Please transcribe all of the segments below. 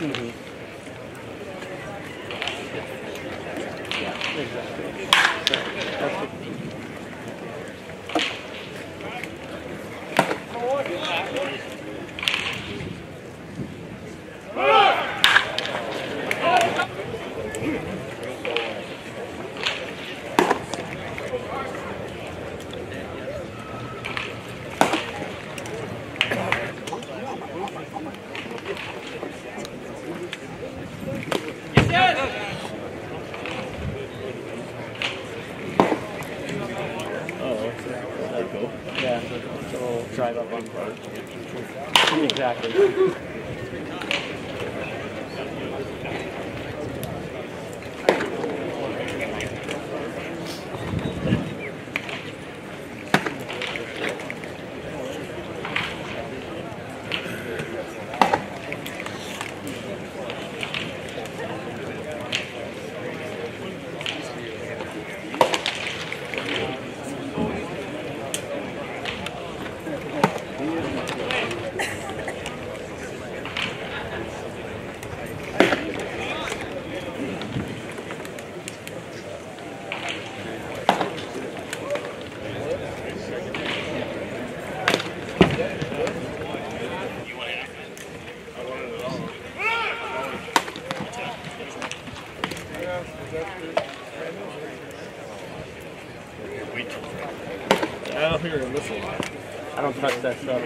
Mhm. Yeah, Oh, cool. Yeah, so we'll drive up on. Exactly. I don't hear a whistle. I don't touch that stuff.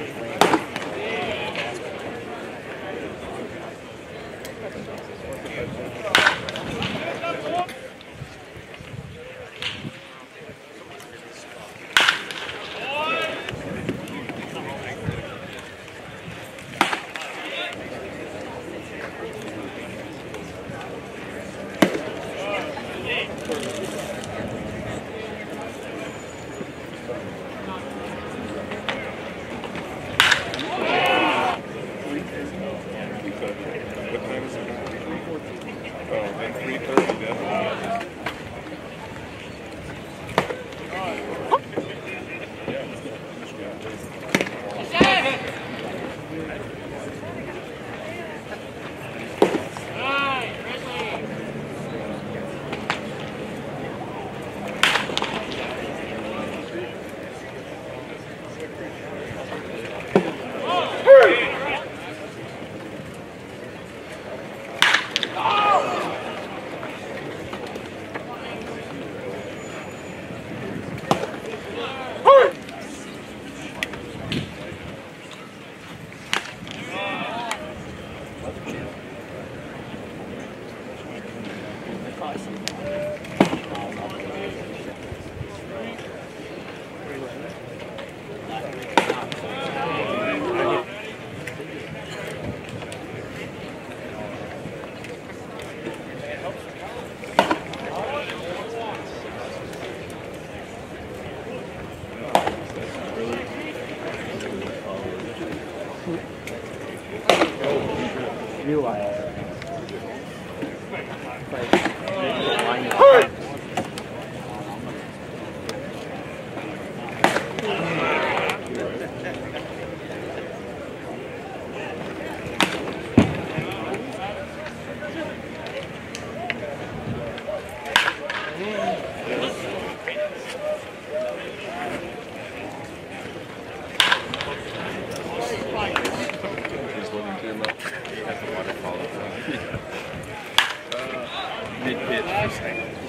Oh, then three thirty, then. Realize. Like, At